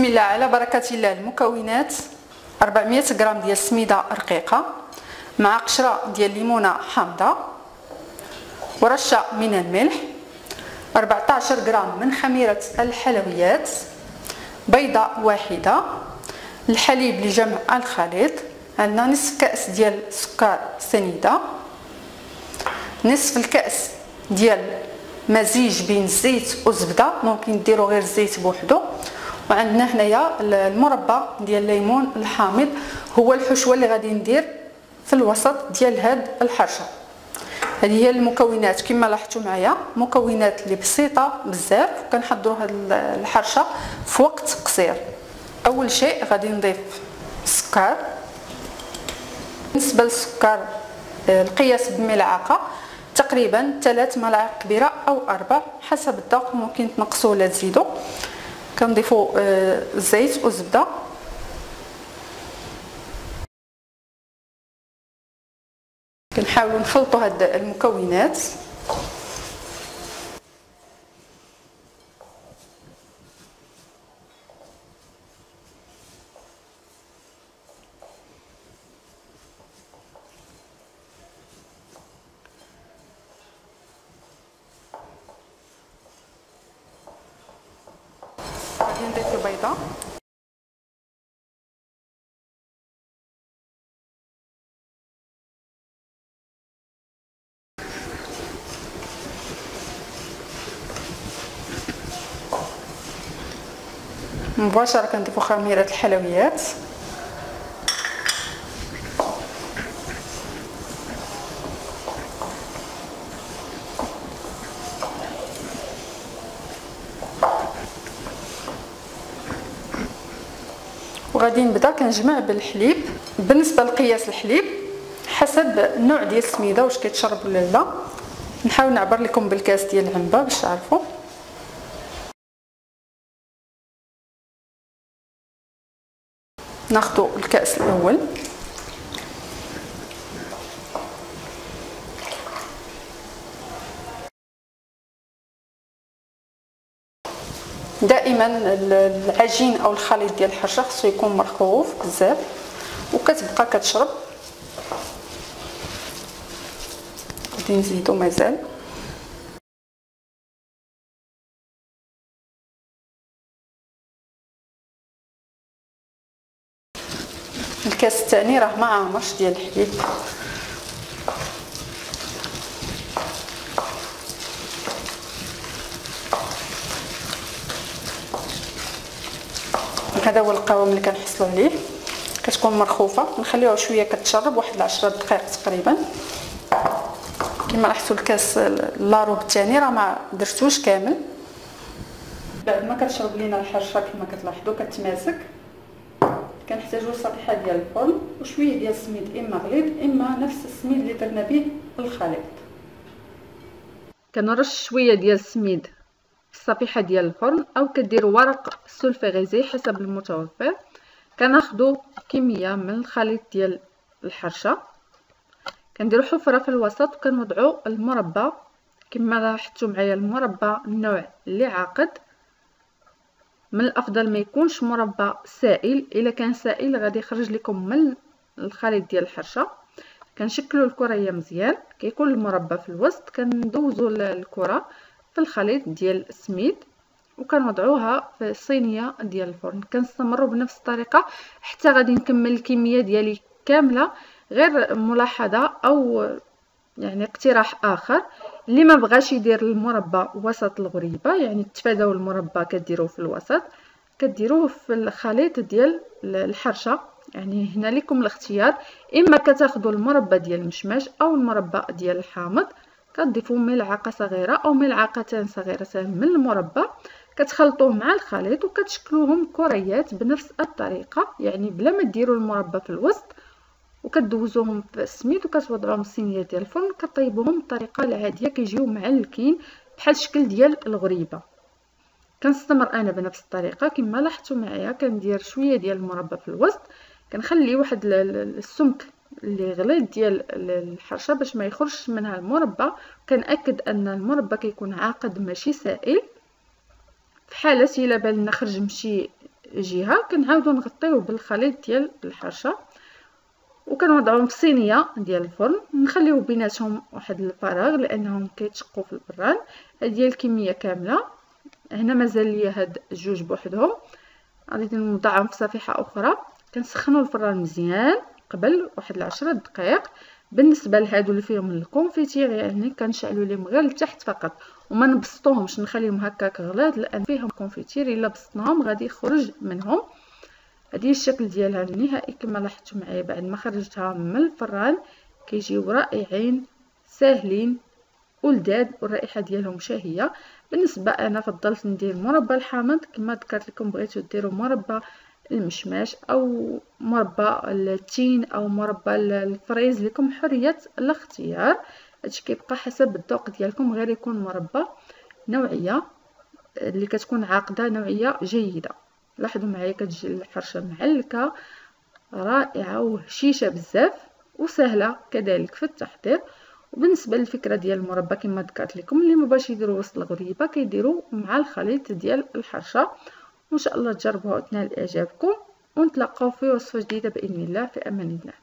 بسم الله على بركة الله المكونات 400 غرام ديال السميده رقيقه مع قشره ديال الليمونه حامضه ورشه من الملح 14 غرام من خميره الحلويات بيضه واحدة الحليب لجمع الخليط عندنا نصف كاس ديال سكر سنيده نصف الكاس ديال مزيج بين الزيت والزبده ممكن ديروا غير الزيت بوحدو وعندنا هنايا المربى ديال الليمون الحامض هو الحشوه اللي غادي ندير في الوسط ديال هاد الحرشه هذه هي المكونات. كما لاحظتوا معايا مكونات اللي بسيطة بزاف. كنحضروا هاد الحرشة في وقت قصير. أول شيء غادي نضيف السكر بالنسبة للسكر القياس بملعقة تقريبا 3 ملاعق كبيرة أو 4 حسب الذوق. ممكن تنقصوا ولا تزيدوا. كنضيفوا آه، الزيت والزبده كنحاولوا نخلطوا هاد المكونات. غادي نضيف البيضه مباشرة كنضيفو خميرة الحلويات. وغادي نبدا كنجمع بالحليب. بالنسبة لقياس الحليب حسب النوع ديال السميدة واش كيتشرب ولا لا. نحاول نعبر لكم بالكاس ديال العنبة باش تعرفوا. ناخذ الكاس الأول. دائما العجين أو الخليط ديال الحرشه خصو يكون مرخوف بزاف وكتبقى كتشرب. غادي نزيدو مازال. الكاس الثاني راه ما عامرش ديال الحليب. هذا هو القوام اللي كنحصلوا عليه. كتكون مرخوفة. نخليوها شوية كتشرب واحد العشرة دقائق تقريبا. كما لاحظتوا الكاس لاروب الثاني راه ما درتوش كامل. بعد ما كتشرب لينا الحرشه كما كتلاحظوا كتماسك. كنحتاجوا صفيحه ديال الفرن وشوية ديال السميد إما غليظ إما نفس السميد اللي درنا به الخليط. كنرش شوية ديال السميد. الصفيحة ديال الفرن أو كديروا ورق سولفيغيزي حسب المتوفر كناخذوا كميه من الخليط ديال الحرشة. كنديروا حفرة في الوسط وكنوضعوا المربى. كما لاحظتوا معايا المربى النوع اللي عاقد. من الأفضل ما يكونش مربى سائل. إلا كان سائل غادي يخرج لكم من الخليط ديال الحرشة. كنشكلوا الكريه مزيان. كيكون المربى في الوسط. كندوزوا الكرة. في الخليط ديال السميد وكنوضعوها في الصينيه ديال الفرن. كنستمروا بنفس الطريقة حتى غادي نكمل الكمية ديالي كاملة غير ملاحظة أو يعني اقتراح آخر. اللي ما بغاش يدير المربى وسط الغريبة يعني تفاداو المربى كديروه في الوسط كديروه في الخليط ديال الحرشة. يعني هنا لكم الاختيار إما كتاخذوا المربى ديال المشماش أو المربى ديال الحامض. كتضيفوا ملعقة صغيرة أو ملعقتين صغيرتين من المربى كتخلطوه مع الخليط وكتشكلوهم كريات بنفس الطريقة يعني بلا ما ديروا المربى في الوسط وكدوزوهم في السميد وكتوضعوهم في الصينيه ديال الفرن كطيبوهم بالطريقة العادية كيجيو معلكين بحال الشكل ديال الغريبة. كنستمر أنا بنفس الطريقة كما لاحظتوا معايا كندير شوية ديال المربى في الوسط كنخلي واحد السمك اللي غليظ ديال الحرشة باش ما يخرجش منها المربى كنأكد أن المربى كيكون عاقد ماشي سائل. في حالة الا بالنا خرج مشي جهة كنعاودو نغطيوه بالخليط ديال الحرشة. وكنوضعوهم في صينية ديال الفرن نخليو بيناتهم واحد الفراغ لأنهم كيتشقوا في البران. هذه الكمية كاملة. هنا مازال ليا هاد الجوج بوحدهم. غادي نوضعهم في صفيحة أخرى. كنسخنوا الفران مزيان. قبل واحد العشرة دقائق. بالنسبة لهادو اللي فيهم ال confiture يعني كنشعلوا لهم غير لتحت فقط وما نبسطوهمش نخليهم هكاك غلاظ لأن فيهم confiture إلا بسطناهم غادي يخرج منهم. هذه الشكل ديالها النهائي كما لاحظتوا معايا بعد ما خرجتها من الفران كيجيو رائعين ساهلين ولذاذ والرائحة ديالهم شهية. بالنسبة أنا فضلت ندير مربى الحامض كما ذكرت لكم بغيتو ديروا مربى المشماش أو مربى التين أو مربى الفريز لكم حرية الاختيار. هادشي كيبقى حسب الذوق ديالكم غير يكون مربى نوعية اللي كتكون عاقدة نوعية جيدة. لاحظوا معايا كتجي الحرشة معلكة رائعة وهشيشة بزاف وسهلة كذلك في التحضير. وبالنسبة للفكرة ديال المربى كما ذكرت لكم اللي ما باش يديروا وسط الغريبة كيديروا مع الخليط ديال الحرشة. وان شاء الله تجربوها وتنال اعجابكم ونتلاقاو في وصفة جديدة بإذن الله. في أمان الله.